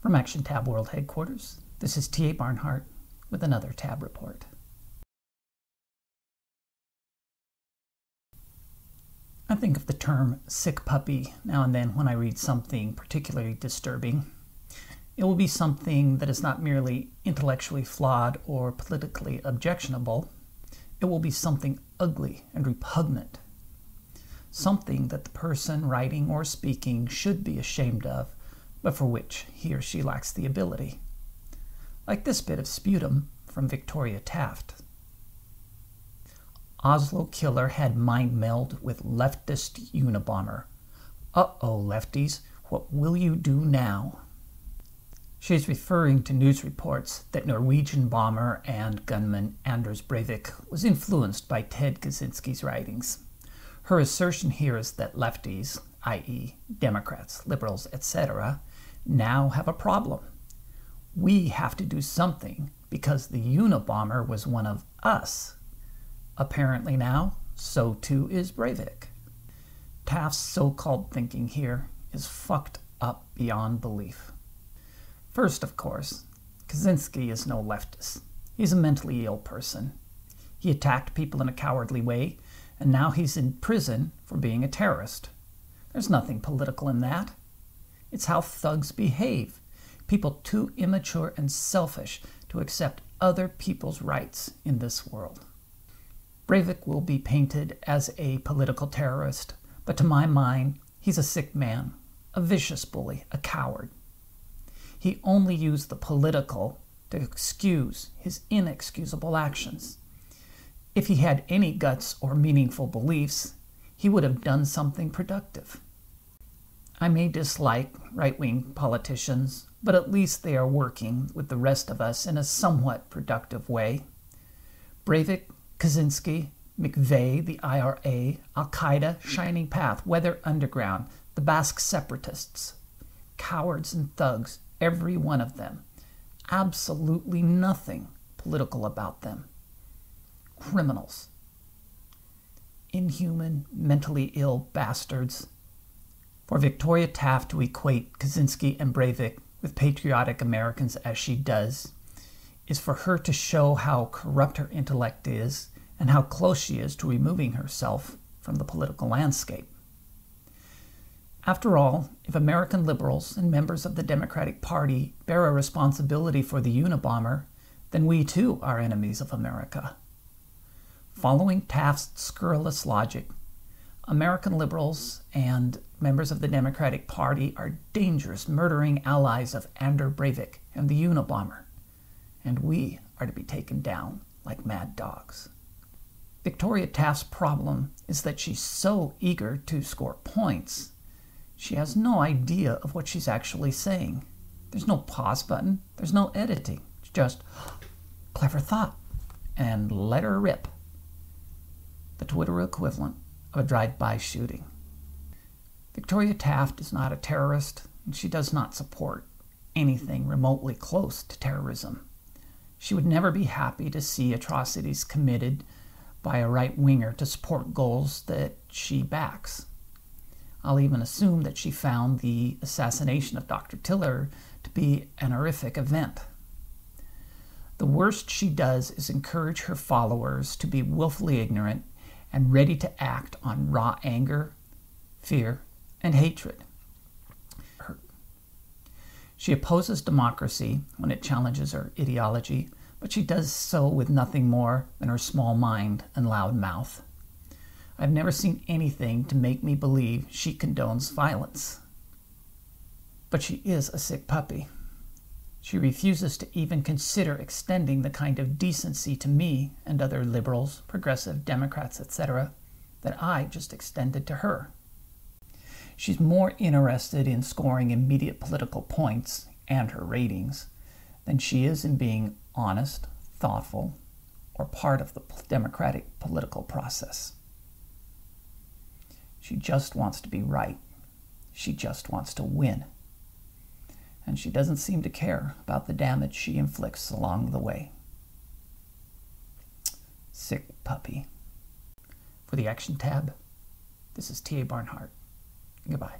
From Action Tab World Headquarters, this is T.A. Barnhart with another Tab Report. I think of the term sick puppy now and then when I read something particularly disturbing. It will be something that is not merely intellectually flawed or politically objectionable. It will be something ugly and repugnant. Something that the person writing or speaking should be ashamed of but for which he or she lacks the ability. Like this bit of sputum from Victoria Taft. Oslo killer had mind meld with leftist Unabomber. Uh oh, lefties, what will you do now? She's referring to news reports that Norwegian bomber and gunman Anders Breivik was influenced by Ted Kaczynski's writings. Her assertion here is that lefties, i.e., Democrats, liberals, etc., now have a problem. We have to do something because the Unabomber was one of us. Apparently now, so too is Breivik. Taft's so-called thinking here is fucked up beyond belief. First, of course, Kaczynski is no leftist. He's a mentally ill person. He attacked people in a cowardly way, and now he's in prison for being a terrorist. There's nothing political in that. It's how thugs behave. People too immature and selfish to accept other people's rights in this world. Breivik will be painted as a political terrorist, but to my mind, he's a sick man, a vicious bully, a coward. He only used the political to excuse his inexcusable actions. If he had any guts or meaningful beliefs, he would have done something productive. I may dislike right wing politicians, but at least they are working with the rest of us in a somewhat productive way. Breivik, Kaczynski, McVeigh, the IRA, Al Qaeda, Shining Path, Weather Underground, the Basque separatists, cowards and thugs, every one of them. Absolutely nothing political about them. Criminals. Inhuman, mentally ill bastards for Victoria Taft to equate Kaczynski and Breivik with patriotic Americans as she does is for her to show how corrupt her intellect is and how close she is to removing herself from the political landscape. After all, if American liberals and members of the Democratic Party bear a responsibility for the Unabomber, then we too are enemies of America. Following Taft's scurrilous logic, American liberals and members of the Democratic Party are dangerous, murdering allies of Ander Breivik and the Unabomber, and we are to be taken down like mad dogs. Victoria Taft's problem is that she's so eager to score points, she has no idea of what she's actually saying. There's no pause button, there's no editing. It's just clever thought and let her rip. The Twitter equivalent of a drive-by shooting. Victoria Taft is not a terrorist, and she does not support anything remotely close to terrorism. She would never be happy to see atrocities committed by a right winger to support goals that she backs. I'll even assume that she found the assassination of Dr. Tiller to be an horrific event. The worst she does is encourage her followers to be willfully ignorant and ready to act on raw anger, fear, and hatred. She opposes democracy when it challenges her ideology, but she does so with nothing more than her small mind and loud mouth. I've never seen anything to make me believe she condones violence. But she is a sick puppy. She refuses to even consider extending the kind of decency to me and other liberals, progressive, Democrats, etc., that I just extended to her. She's more interested in scoring immediate political points and her ratings than she is in being honest, thoughtful, or part of the democratic political process. She just wants to be right. She just wants to win and she doesn't seem to care about the damage she inflicts along the way. Sick puppy. For the Action tab, this is T.A. Barnhart. Goodbye.